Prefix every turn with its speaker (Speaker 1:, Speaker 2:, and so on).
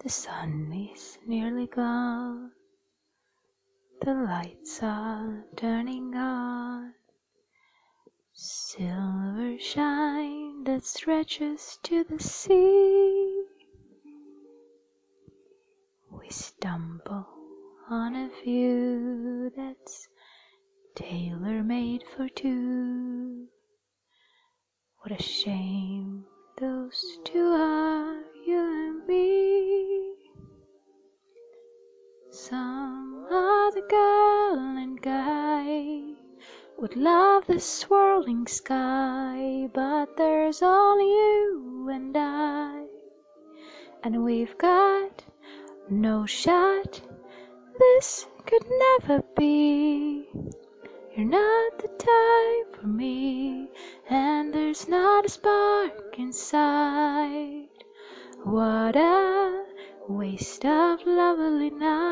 Speaker 1: The sun is nearly gone, the lights are turning on. Silver shine that stretches to the sea. We stumble on a view that's tailor made for two. What a shame other girl and guy would love the swirling sky, but there's only you and I, and we've got no shot. This could never be. You're not the type for me, and there's not a spark inside. What a waste of lovely night.